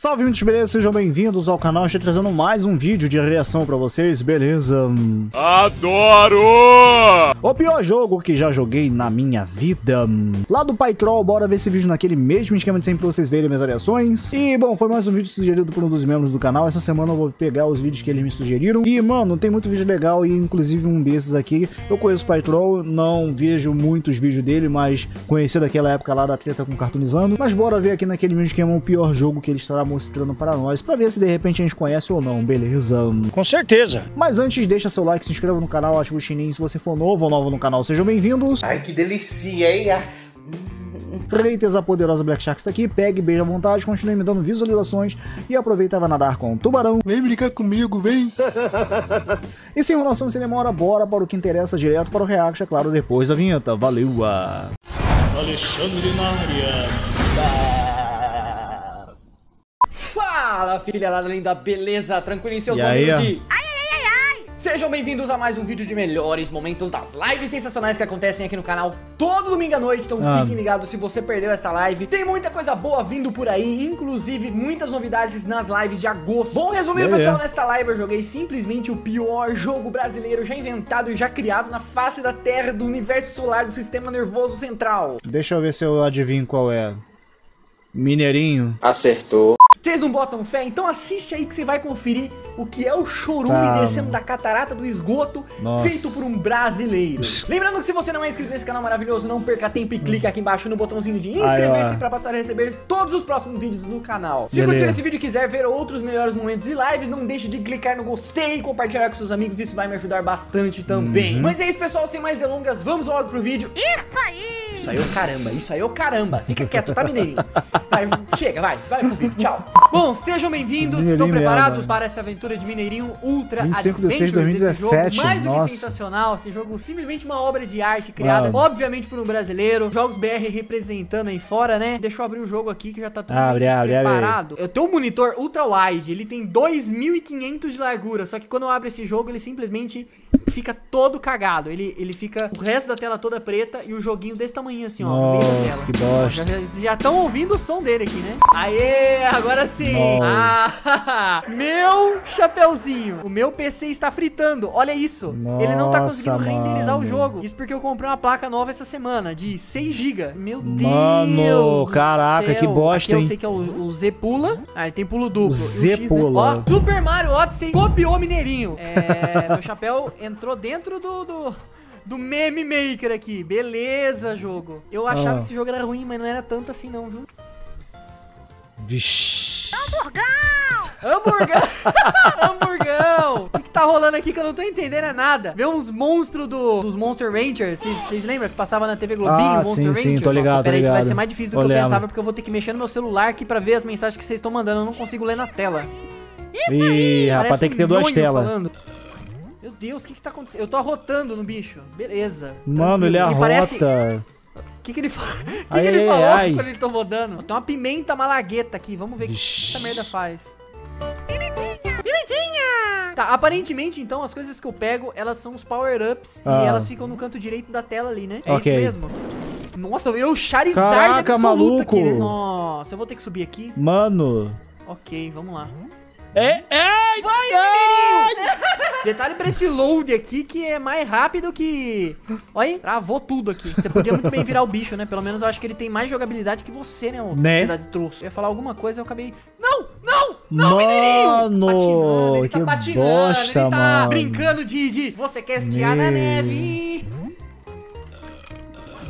Salve, muitos beleza? Sejam bem-vindos ao canal. Estou trazendo mais um vídeo de reação pra vocês, beleza? Adoro! O pior jogo que já joguei na minha vida. Lá do Pytroll, bora ver esse vídeo naquele mesmo esquema de sempre pra vocês verem minhas variações. E, bom, foi mais um vídeo sugerido por um dos membros do canal. Essa semana eu vou pegar os vídeos que eles me sugeriram. E, mano, tem muito vídeo legal e, inclusive, um desses aqui. Eu conheço o Pytroll, não vejo muitos vídeos dele, mas conheci daquela época lá da treta com Cartoonizando. Mas bora ver aqui naquele mesmo esquema o pior jogo que ele estará mostrando para nós, pra ver se de repente a gente conhece ou não, beleza? Com certeza. Mas antes, deixa seu like, se inscreva no canal, ativa o sininho se você for novo ou nova no canal. Sejam bem-vindos. Ai, que delícia, hein? Ah, Reites, a poderosa Black Shark está aqui. Pegue, beija à vontade, continue me dando visualizações e aproveita vai nadar com o tubarão. Vem brincar comigo, vem. E sem enrolação sem demora, bora para o que interessa direto para o react, é claro, depois da vinheta. Valeu! ah. Alexandre na área. Fala, filha lá linda, beleza? Tranquilo em seus E aí, de... Ai, ai, ai, ai, ai! Sejam bem-vindos a mais um vídeo de melhores momentos das lives sensacionais que acontecem aqui no canal todo domingo à noite, então Ah. fiquem ligados se você perdeu essa live. Tem muita coisa boa vindo por aí, inclusive muitas novidades nas lives de agosto. Bom, resumindo, Beleza. pessoal, nesta live eu joguei simplesmente o pior jogo brasileiro já inventado e já criado na face da Terra, do universo solar, do sistema nervoso central. Deixa eu ver se eu adivinho qual é. Mineirinho. Acertou. Vocês não botam fé? Então assiste aí que você vai conferir o que é o chorume Tá. descendo da catarata do esgoto Nossa. feito por um brasileiro. Lembrando que se você não é inscrito nesse canal maravilhoso, não perca tempo e clique aqui embaixo no botãozinho de inscrever-se para passar a receber todos os próximos vídeos do canal. Se Beleza. curtir esse vídeo e quiser ver outros melhores momentos de lives, não deixe de clicar no gostei e compartilhar com seus amigos, isso vai me ajudar bastante também. Uhum. Mas é isso, pessoal, sem mais delongas, vamos logo pro vídeo. Isso aí! Isso aí é o caramba, isso aí é o caramba. Fica quieto, tá, mineirinho? Vai, chega, vai, vai pro vídeo, tchau. Bom, sejam bem-vindos, estão preparados mesmo. para essa aventura de Mineirinho Ultra 25 de 6 de Adventures, esse 2017, jogo mais do nossa. que sensacional, esse jogo simplesmente uma obra de arte criada, Mano. obviamente por um brasileiro, jogos BR representando aí fora, né? Deixa eu abrir o jogo aqui que já tá tudo Abre, abre, abre preparado. Eu tenho um monitor ultra wide, ele tem 2500 de largura, só que quando eu abro esse jogo, ele simplesmente fica todo cagado. Ele, ele fica o resto da tela toda preta e o joguinho desse tamanho assim, ó. Nossa, que bosta. Já- Já estão ouvindo o som dele aqui, né? Aê, agora sim! Ah, meu chapeuzinho! O meu PC está fritando, olha isso! Ele não tá conseguindo Nossa, renderizar o mano. jogo. Isso porque eu comprei uma placa nova essa semana, de 6 GB. Meu Mano, Deus! do caraca, que céu. bosta, Aqui eu hein? sei que é o, o Z pula. Aí tem pulo duplo. E Z né? pula. Ó, Super Mario Odyssey copiou Mineirinho. É, meu chapéu entrou dentro do... do... Do meme maker aqui, beleza, jogo. Eu achava Ah. que esse jogo era ruim, mas não era tanto assim, não, viu? Vixe. Hamburgão! Hamburgão! O que, que tá rolando aqui que eu não tô entendendo é nada? Vê uns monstros do, dos Monster Rangers. Vocês- lembram que passava na TV Globinho, Ah, Monster sim, Ranger? sim, tô ligado, Nossa, peraí tô que vai ligado. ser mais difícil do Eu que eu lembro. pensava, porque eu vou ter que mexer no meu celular aqui pra ver as mensagens que vocês estão mandando. Eu não consigo ler na tela. Ih, rapaz, tem que ter duas telas. falando. Meu Deus, o que que tá acontecendo? Eu tô arrotando no bicho. Beleza. Mano, ele parece- arrota. O que, que ele, fa... o que Ai, que ele ai, falou ai. quando ele tá rodando? Tem uma pimenta malagueta aqui. Vamos ver o que essa merda faz. Pimentinha! Tá, aparentemente, então, as coisas que eu pego, elas são os power-ups Ah. e elas ficam no canto direito da tela ali, né? É Ok. isso mesmo? Nossa, eu virei o Charizard Caraca, absoluto maluco. aqui, né? Nossa, eu vou ter que subir aqui. Mano. Ok, vamos lá. É, é, Vai, Mineirinho! Detalhe pra esse load aqui que é mais rápido que. Olha aí, travou tudo aqui. Você podia muito bem virar o bicho, né? Pelo menos eu acho que ele tem mais jogabilidade que você, né? ô Né? Verdade, troço. Eu ia falar alguma coisa eu acabei. Não! Não! Não, Mano, Patinando, ele que tá patinando, bosta, ele tá mano. brincando de, de. Você quer esquiar na neve?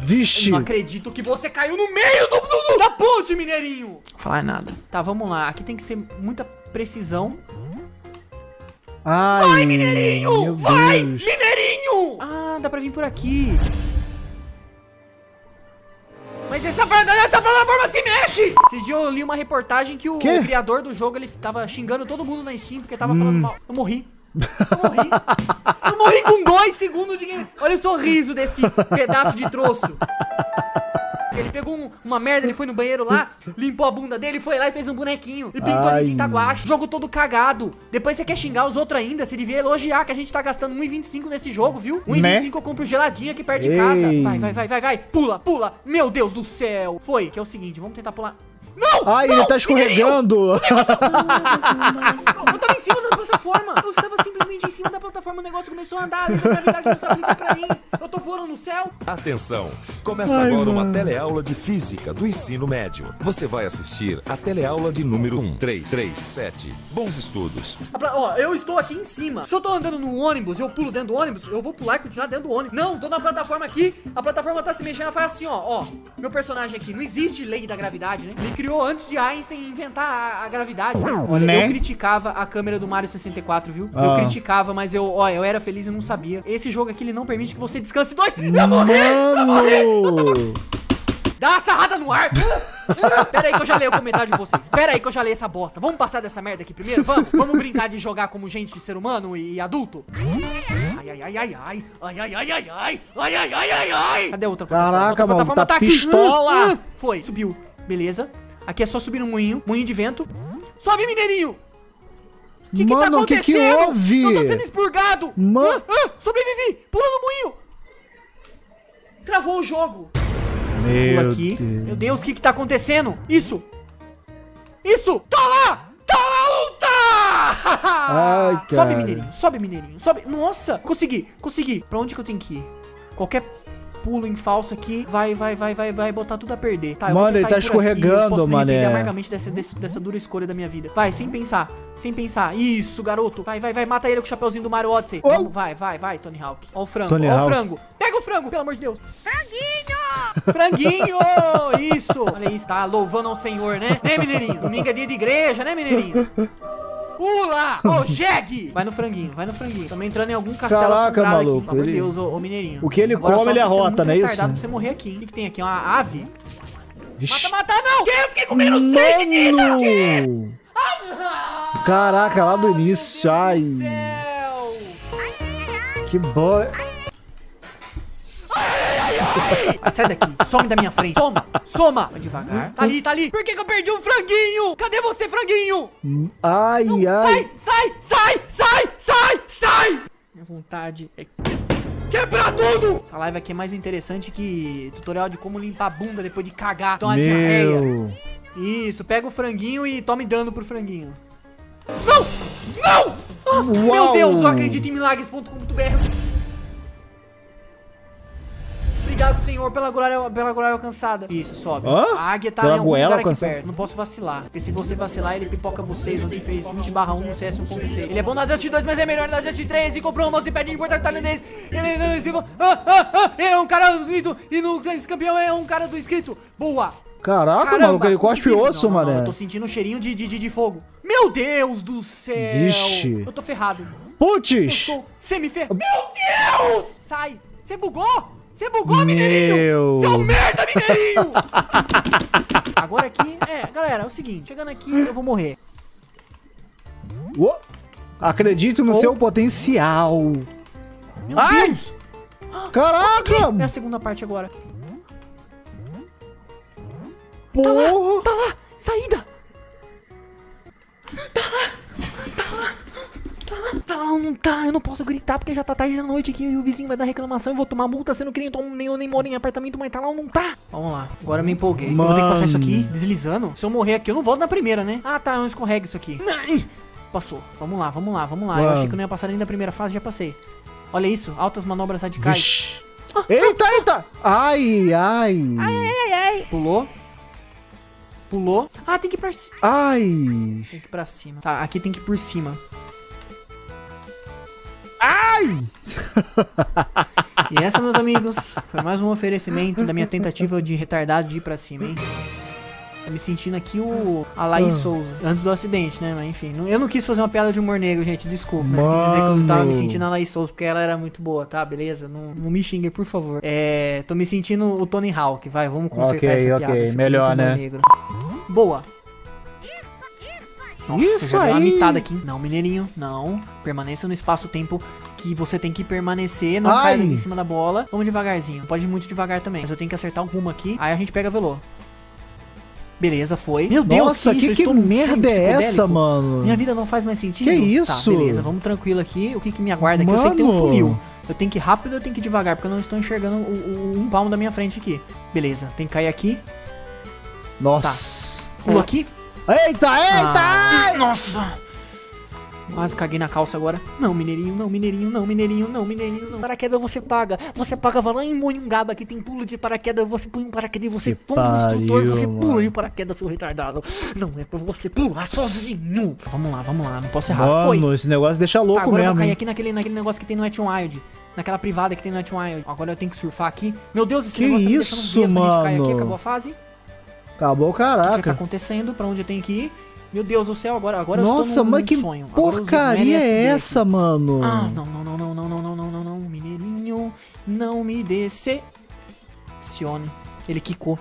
Vixe. Não acredito que você caiu no meio do, do- do- da ponte, Mineirinho! Não falar nada. Tá, vamos lá. Aqui tem que ser muita precisão. Ai, Vai, Mineirinho! Vai, Deus. Mineirinho! Ah, dá pra vir por aqui. Mas essa, essa plataforma se mexe! Esses dias eu li uma reportagem que o, o criador do jogo ele tava xingando todo mundo na Steam porque tava falando mal. Eu morri. Eu morri. Eu morri com dois segundos de game. Olha o sorriso desse pedaço de troço. Ele pegou um- uma merda, ele foi no banheiro lá, limpou a bunda dele, foi lá e fez um bonequinho. E pintou Ai. ali tinta guache. Jogo todo cagado. Depois você quer xingar os outros ainda, você devia elogiar que a gente tá gastando 1,25 nesse jogo, viu? 1,25 Né? eu compro geladinho aqui perto de casa. Ei. Vai, vai, vai, vai, vai. Pula, pula. Meu Deus do céu. Foi, que é o seguinte, vamos tentar pular. Não! Ai, ele tá escorregando. Eu tava em cima da plataforma. Eu estava simplesmente em cima da plataforma. O negócio começou a andar. A gravidade não se aplica pra mim. Eu tô voando no céu. Atenção! Começa Ai, agora uma mano. teleaula de física do ensino médio. Você vai assistir a teleaula de número 1337. Bons estudos. Ó, eu estou aqui em cima. Se eu tô andando no ônibus e eu pulo dentro do ônibus, eu vou pular e continuar dentro do ônibus. Não, tô na plataforma aqui. A plataforma tá se mexendo. Ela faz assim, ó. Ó, meu personagem aqui. Não existe lei da gravidade, né? Ele criou antes de Einstein inventar a, a gravidade. Né? eu criticava a câmera do Mario 64, viu? Ah. Eu criticava, mas eu, ó, eu era feliz e não sabia. Esse jogo aqui, ele não permite que você descanse dois. Eu morri! Eu morri! Dá uma sarrada no ar. Pera aí que eu já leio o comentário de vocês. Pera aí que eu já leio essa bosta. Vamos passar dessa merda aqui primeiro? Vamos? Vamos brincar de jogar como gente, ser humano e adulto? Ai, ai, ai, ai, ai. Ai, ai, ai, ai, ai. Ai, ai, ai, ai, ai. Cadê a outra Caraca, Outra mano, tá aqui. pistola. Ah, ah. Foi, subiu. Beleza. Aqui é só subir no moinho. Moinho de vento. Sobe, mineirinho. O que, que tá Mano, o que que houve? Eu tô sendo expurgado. Mano. Ah, ah, sobrevivi. Pula no moinho. Travou o jogo. Meu aqui. Deus. Meu Deus, o que que tá acontecendo? Isso! Isso! Tá lá! Tá lá, tá! Ai, Sobe, cara. mineirinho, sobe, mineirinho, sobe. Nossa, consegui, consegui. Pra onde que eu tenho que ir? Qualquer pulo em falso aqui vai, vai, vai, vai, vai botar tudo a perder. Tá, eu Mano, ele tá aqui, eu escorregando, me arrepender mané. amargamente dessa, desse- dessa dura escolha da minha vida. Vai, sem pensar, sem pensar. Isso, garoto. Vai, vai, vai, mata ele com o chapeuzinho do Mario Odyssey. Oh. Vamos, vai, vai, vai, Tony Hawk. Ó o frango, Tony ó o frango. Pega o frango, pelo amor de Deus. Franguinho! Isso! Olha isso, tá louvando ao Senhor, né? Né, mineirinho? Domingo é dia de igreja, né, mineirinho? Pula! Ô, jegue! Vai no franguinho, vai no franguinho. Também entrando em algum castelo Caraca, assombrado maluco, aqui. De ele- Deus, ô, ô, mineirinho. O que ele Agora come, ele sendo arrota, não é isso? Pra você morrer aqui. O que, que tem aqui? Uma ave? Vixe. Mata, mata, não! Que? Eu fiquei comendo os três seguidos! Mano! Caraca, lá do início. Ai, Céu! que boy. Sai daqui, some da minha frente. Soma, soma. Vai devagar. Tá ali, tá ali. Por que, que eu perdi um franguinho? Cadê você, franguinho? Ai, ai. Sai, sai, sai, sai, sai, sai! Minha vontade é quebrar tudo! Essa live aqui é mais interessante que tutorial de como limpar a bunda depois de cagar. Então, Tomar diarreia. Meu. Isso, pega o franguinho e tome dano pro franguinho. Não! Não! Ah, Meu! Deus, eu acredito em milagres.com.br. Obrigado, Senhor, pela glória, pela glória alcançada. Isso, sobe. Hã? A águia tá Pela em algum goela lugar aqui alcançada? perto. Não posso vacilar. Porque se você vacilar, ele pipoca vocês. Onde fez 20 barra 1 no CS 1.6. Ele é bom na Dust 2, mas é melhor na Dust 3. E comprou um mousepad importado tailandês. Ele não é ah, ah, ah, Ele é um cara do grito. E no campeão é um cara do inscrito. Boa. Caraca, Caramba, maluco, ele cospe osso, Não, não, não, mané. Eu tô sentindo um cheirinho de, de, de, de fogo. Meu Deus do céu. Vixe. Eu tô ferrado. Eu Putz! tô semi-ferrado. Meu Deus! Sai. Você bugou? Você bugou, mineirinho? Meu. Seu merda, mineirinho! Agora aqui, é, galera, é o seguinte. Chegando aqui, eu vou morrer. Uô. Acredito no Oh. seu potencial. Meu Ai! Deus! Caraca! É a segunda parte agora. Porra! Tá lá! Saída! Tá lá! Tá lá! Tá lá, não tá? Eu não posso gritar porque já tá tarde da noite aqui e o vizinho vai dar reclamação. Eu vou tomar multa sendo que nem, tomo, nem eu nem moro em apartamento, mas tá lá ou não tá? Vamos lá, agora eu me empolguei. Eu vou ter que passar isso aqui Mano. deslizando. Se eu morrer aqui, eu não volto na primeira, né? Ah, tá, um escorrega isso aqui. Passou. Vamos lá, vamos lá, vamos lá. Eu Mano. achei que eu não ia passar nem da primeira fase, já passei. Olha isso, altas manobras radicais. Vixe. Eita, eita! Ai, ai! Pulou. Pulou. Ah, tem que ir pra cima. Ai! Tem que ir pra cima. Tá, aqui tem que ir por cima. Ai! E essa, meus amigos, foi mais um oferecimento da minha tentativa de retardado de ir pra cima, hein? Tô me sentindo aqui o a Laís Ah. Souza, antes do acidente, né? Mas enfim, eu não quis fazer uma piada de humor negro, gente, desculpa. Mas quis dizer que eu tava me sentindo a Laís Souza, porque ela era muito boa, tá? Beleza? Não, não me xinguem, por favor. É, tô me sentindo o Tony Hawk, vai, vamos consertar Ok, essa ok, piada. ficou melhor, muito humor né? negro. Boa. Nossa, Isso já deu uma aí. mitada aqui. Não, mineirinho, não. Permaneça no espaço-tempo que você tem que permanecer. Não Ai. caia daqui em cima da bola. Vamos devagarzinho. Pode ir muito devagar também. Mas eu tenho que acertar um rumo aqui. Aí a gente pega velô. Beleza, foi. Meu Deus, Nossa, que, que num merda é essa, mano? Minha vida não faz mais sentido? Que isso? Tá, beleza, vamos tranquilo aqui. O que que me aguarda aqui? Eu sei que tem um Mano. funil. Eu tenho que ir rápido eu tenho que ir devagar, porque eu não estou enxergando o, o- um palmo da minha frente aqui. Beleza, tem que cair aqui. Nossa. Pula aqui. Eita, eita! Ah, nossa! Quase caguei na calça agora. Não, mineirinho, não, mineirinho, não, mineirinho, não, mineirinho, não. Paraquedas você paga. Você paga, vai lá em Monhungaba que tem pulo de paraquedas. Você põe um paraquedas e você põe um instrutor, você mano. pula de paraquedas, seu retardado. Não é pra você pular sozinho. Vamos lá, vamos lá, não posso errar. Mano, Foi. esse negócio deixa Tá, louco agora eu mesmo, vou cair aqui naquele, naquele negócio que tem no Wet n Wild. Naquela privada que tem no Wet n Wild. Agora eu tenho que surfar aqui. Meu Deus, esse Que negócio tá me isso. A gente cai aqui, mano? acabou a fase. Acabou o O que tá caraca. acontecendo? Pra onde eu tenho que ir? Meu Deus do céu, agora, agora eu Nossa, estou num, mas que sonho. Eu porcaria é essa, aqui. mano? Ah, não, não, não, não, não, não, não, não, não, não, mineirinho, não me decepcione. Ele quicou.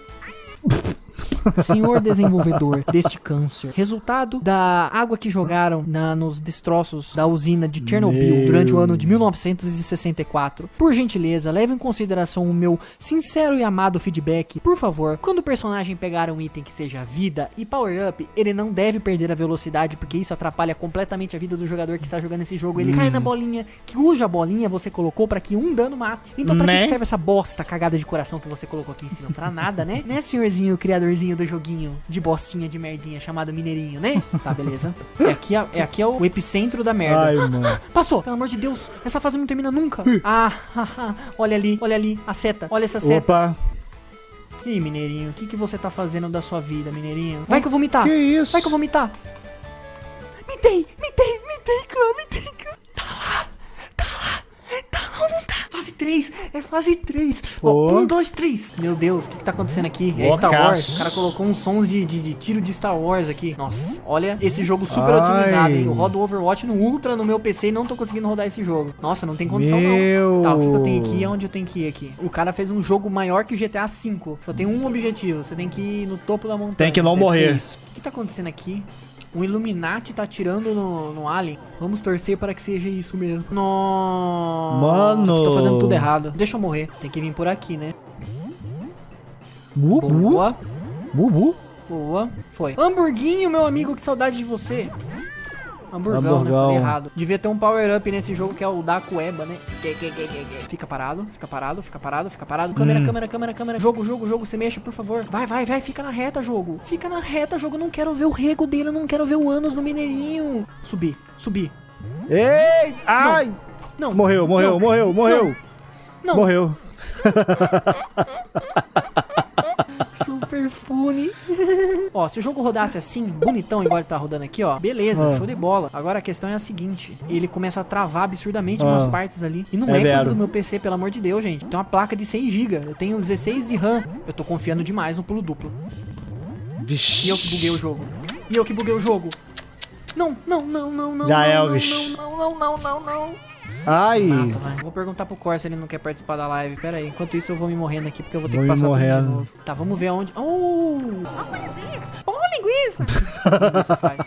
Senhor desenvolvedor deste câncer, resultado da água que jogaram na- nos destroços da usina de Chernobyl Meu. durante o ano de 1964. Por gentileza, leve em consideração o meu sincero e amado feedback. Por favor, quando o personagem pegar um item que seja vida e power up, ele não deve perder a velocidade, porque isso atrapalha completamente a vida do jogador que está jogando esse jogo. Ele cai na bolinha, cuja bolinha você colocou para que um dano mate. Então, pra Né? que serve essa bosta cagada de coração que você colocou aqui em cima? Pra nada, né? Né, senhorzinho, criadorzinho do joguinho de bostinha de merdinha chamado Mineirinho, né? Tá, beleza. É aqui, a- é aqui é o epicentro da merda. Ai, mano. Passou, pelo amor de Deus, essa fase não termina nunca. ah, haha, olha ali, olha ali, a seta, olha essa seta. Opa, Ih, Mineirinho, o que, que você tá fazendo da sua vida, Mineirinho? Vai que eu vou vomitar. que isso? Vai que eu vou vomitar. Me dei, me dei, me dei, clã, me dei, clã. Tá lá, tá lá, tá lá, não tá. Fase 3, é fase 3. Ó, Ô. um, dois, três. Meu Deus, o que, que tá acontecendo aqui? É. Star Wars. O cara colocou uns sons de, de, de tiro de Star Wars aqui. Nossa, olha esse jogo super Ai. otimizado, hein? Eu rodo Overwatch no Ultra no meu PC e não tô conseguindo rodar esse jogo. Nossa, não tem condição Meu. não. Tá, o que, que eu tenho que ir? Aonde eu tenho que ir aqui? O cara fez um jogo maior que o GTA V. Só tem um objetivo. Você tem que ir no topo da montanha. Tem que não Deve morrer. O que tá acontecendo aqui? O Illuminati tá atirando no, no Alien. Vamos torcer para que seja isso mesmo. Nossa. Mano. Tô fazendo tudo errado. Deixa eu morrer. Tem que vir por aqui, né? Bu, bu, Boa. bu, bu. Boa. Foi. Hamburguinho, meu amigo, que saudade de você. Hamburgão, né? Hamburgão. Falei errado. Devia ter um power-up nesse jogo que é o da Cueba, né? Fica parado, fica parado, fica parado, fica parado. Câmera, câmera, câmera, câmera. Jogo, jogo, jogo, se mexa, por favor. Vai, vai, vai, fica na reta, jogo. Fica na reta, jogo. Não quero ver o rego dele, não quero ver o ânus no mineirinho. Subir, subir. Ei, ai. Não. Morreu, morreu, Não. morreu, morreu. Não. Morreu. Super fune. ó, se o jogo rodasse assim, bonitão, igual ele tá rodando aqui, ó, beleza, Ah. show de bola. Agora a questão é a seguinte: ele começa a travar absurdamente Ah. umas partes ali. E não É é, coisa do meu PC, pelo amor de Deus, gente. Tem uma placa de 100 GB. Eu tenho 16 de RAM. Eu tô confiando demais no pulo duplo. Vixe. E eu que buguei o jogo. E eu que buguei o jogo. Não, não, não, não, não. Já não, Elvis. Não, não, não, não, não, não. Ai. Mata, vai. Vou perguntar pro Core se ele não quer participar da live. Pera aí. Enquanto isso, eu vou me morrendo aqui, porque eu vou ter Vou que me passar tudo de morrendo. novo. Tá, vamos ver aonde. Oh! Pão linguiça! linguiça faz.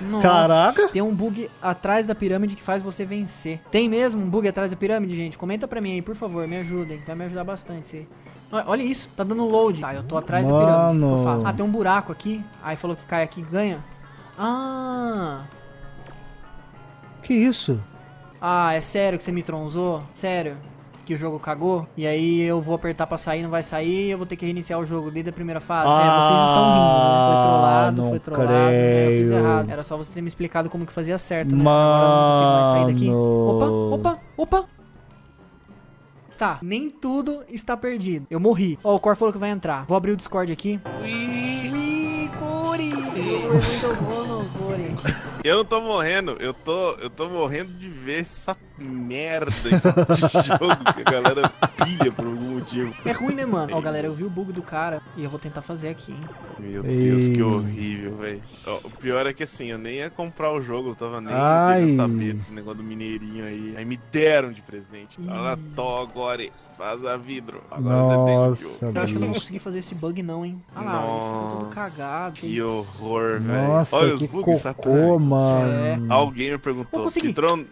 Nossa, Caraca. Tem um bug atrás da pirâmide que faz você vencer. Tem mesmo um bug atrás da pirâmide, gente? Comenta pra mim aí, por favor. Me ajudem. Vai me ajudar bastante isso aí. Olha- isso, tá dando load. Tá, eu tô atrás da pirâmide. O que que eu Mano. faço? Ah, tem um buraco aqui. Aí falou que cai aqui e ganha. Ah! Que isso? Ah, é sério que você me tronzou? Sério? Que o jogo cagou? E aí eu vou apertar pra sair, não vai sair, e eu vou ter que reiniciar o jogo desde a primeira fase. é, vocês estão rindo, né? Foi trollado, Ah, não foi trollado, né? Eu fiz errado. Era só você ter me explicado como que fazia certo, né? Agora eu não consigo mais sair daqui. Mano. Opa, opa, opa! Tá, nem tudo está perdido. Eu morri. Ó, o Core falou que vai entrar. Vou abrir o Discord aqui. Ui, Core! Eu vou. Eu não tô morrendo, eu tô, eu tô morrendo de ver essa merda de jogo que a galera pilha por algum motivo. É ruim, né, mano? Ó, galera, eu vi o bug do cara e eu vou tentar fazer aqui, hein? Meu Deus, que Ei. horrível, velho. O pior é que assim, eu nem ia comprar o jogo, eu tava nem Ai. querendo saber desse negócio do mineirinho aí. Aí me deram de presente. Olha, tô agora, vaza vidro. Agora você tem o Nossa, jogo. Eu acho que eu não vou conseguir fazer esse bug, não, hein? Ah lá, ficou todo cagado. que horror, velho. Nossa, Olha os que bugs cocô, satânicos. mano. É. Alguém me perguntou. Citrão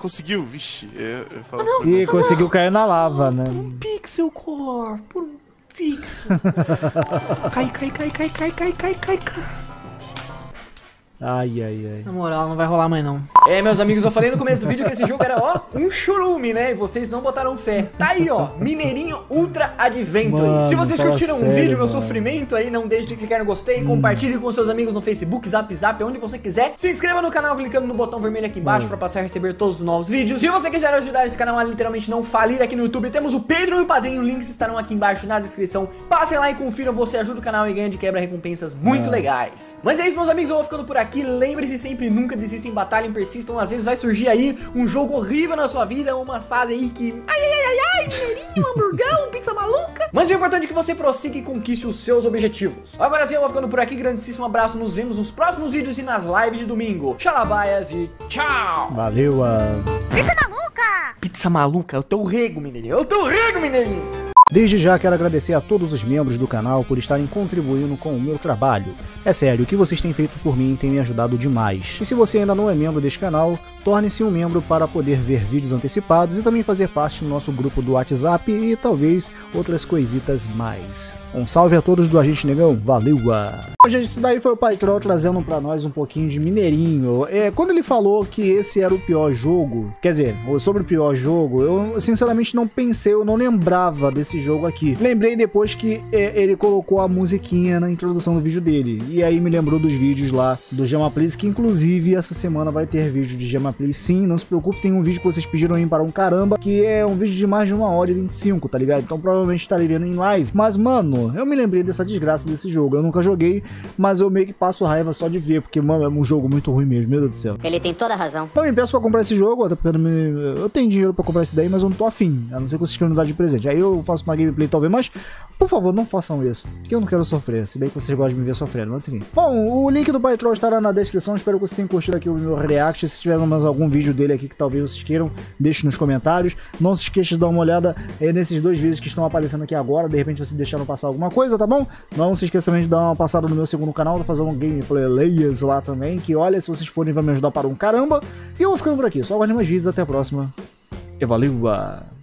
conseguiu? Vixe, eu, eu falo Ah, pra Ih, conseguiu cair na lava, né? Por um pixel, Core, por um pixel. cai, cai, cai, cai, cai, cai, cai, cai, cai. Ai, ai, ai. Na moral, não vai rolar mais não. É, meus amigos, eu falei no começo do vídeo que esse jogo era, ó, um churume, né? E vocês não botaram fé. Tá aí, ó, Mineirinho Ultra Adventure. Mano, Se vocês curtiram o sério, vídeo, meu mano. sofrimento aí, não deixe de clicar no gostei, compartilhe com seus amigos no Facebook, Zap Zap, onde você quiser. Se inscreva no canal clicando no botão vermelho aqui embaixo pra passar a receber todos os novos vídeos. Se você quiser ajudar esse canal a literalmente não falir aqui no YouTube, temos o Pedro e o Padrinho, links estarão aqui embaixo na descrição. Passem lá e confiram, você ajuda o canal e ganha de quebra recompensas muito legais. Mas é isso, meus amigos, eu vou ficando por aqui. Lembre-se sempre, nunca desistam em batalha, persistam. Às vezes vai surgir aí um jogo horrível na sua vida, uma fase aí que. Ai, ai, ai, ai, ai, mineirinho, hamburgão, pizza maluca. Mas o importante é que você prossiga e conquiste os seus objetivos. Agora sim, eu vou ficando por aqui. Grandíssimo abraço. Nos vemos nos próximos vídeos e nas lives de domingo. Xalabaias e tchau! Valeu, ah. Pizza maluca, é o teu rego, mineirinho. É o teu rego, mineirinho. Desde já quero agradecer a todos os membros do canal por estarem contribuindo com o meu trabalho. É sério, o que vocês têm feito por mim tem me ajudado demais. E se você ainda não é membro deste canal, torne-se um membro para poder ver vídeos antecipados e também fazer parte do nosso grupo do WhatsApp e talvez outras coisitas mais. Um salve a todos do Agente Negão, valeu! ah. Gente, isso daí foi o Pai Troll trazendo pra nós um pouquinho de mineirinho. É, quando ele falou que esse era o pior jogo, quer dizer, sobre o pior jogo, eu sinceramente não pensei, eu não lembrava desse jogo aqui. Lembrei depois que é, ele colocou a musiquinha na introdução do vídeo dele. E aí me lembrou dos vídeos lá do Gema Please, que inclusive essa semana vai ter vídeo de Gema Please sim. Não se preocupe, tem um vídeo que vocês pediram aí para um caramba, que é um vídeo de mais de uma hora e 25, tá ligado? Então provavelmente estarei vendo em live. Mas, mano, eu me lembrei dessa desgraça desse jogo. Eu nunca joguei, mas eu meio que passo raiva só de ver, porque, mano, é um jogo muito ruim mesmo, meu Deus do céu. Ele tem toda a razão. Então me peço pra comprar esse jogo, até porque eu, não me- eu tenho dinheiro pra comprar esse daí, mas eu não tô afim. A não ser que vocês queiram me dar de presente. Aí eu faço uma gameplay talvez, mas por favor, não façam isso. Porque eu não quero sofrer, se bem que vocês gostam de me ver sofrendo. Mas enfim. Bom, o link do Pytroll estará na descrição. Espero que vocês tenham curtido aqui o meu react. Se tiver mais algum vídeo dele aqui que talvez vocês queiram, deixe nos comentários. Não se esqueça de dar uma olhada eh, nesses dois vídeos que estão aparecendo aqui agora. De repente vocês deixaram passar alguma coisa, tá bom? Não se esqueça também de dar uma passada no meu segundo canal, tô fazendo um gameplay layers lá também. Que olha, se vocês forem, vai me ajudar para um caramba. E eu vou ficando por aqui. Só aguardem mais vídeos. Até a próxima. E valeu! ah.